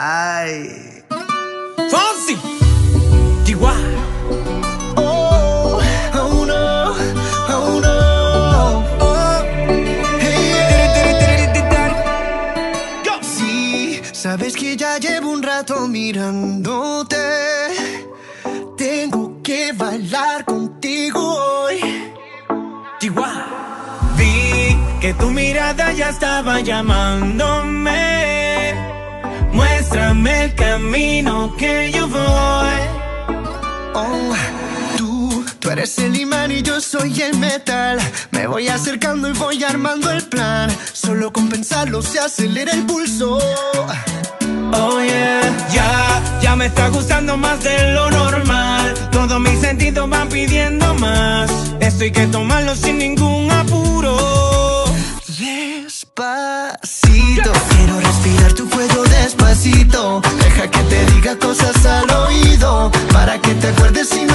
Ay. Fonsi. Chihuahua. Oh, oh no, oh no. Oh, hey. Sí, sabes que ya llevo un rato mirándote. Tengo que bailar contigo hoy. Chihuahua. Vi que tu mirada ya estaba llamándome. Muéstrame el camino que yo voy. Oh, tú, tú eres el imán y yo soy el metal. Me voy acercando y voy armando el plan. Solo con pensarlo se acelera el pulso. Oh yeah, ya, ya me está gustando más de lo normal. Todos mis sentidos van pidiendo más. Esto hay que tomarlo sin ningún apuro. Despacito, Deja que te diga cosas al oído. Para que te acuerdes si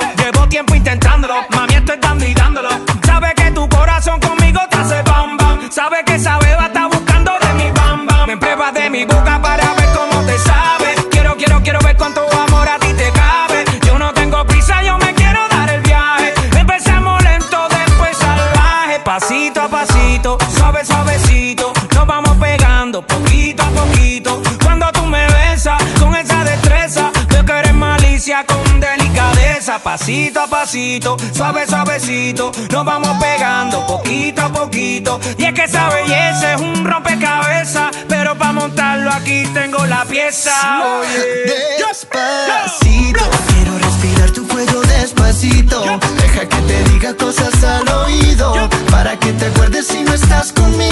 Llevo tiempo intentándolo. Mami, estoy dando y dándolo. Sabe que tu corazón conmigo te hace bam bam. Sabe que esa beba está buscando de mi bam bam. Me pruebas de mi boca para ver cómo te sabe. Quiero, quiero, quiero ver cuánto amor a ti te cabe. Yo no tengo prisa, yo me quiero dar el viaje. Empezamos lento, después salvaje. Pasito a pasito, suave, suavecito. Nos vamos pegando poquito a poquito. Cuando tú me besas con esa destreza, veo que delicadeza. Pasito a pasito, suave, suavecito. Nos vamos pegando poquito a poquito. Y es que esa belleza es un rompecabezas. Pero para montarlo aquí tengo la pieza. Oye. Despacito, quiero respirar tu cuello despacito. Deja que te diga cosas al oído para que te acuerdes si no estás conmigo.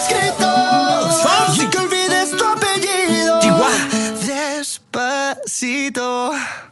Fonsi.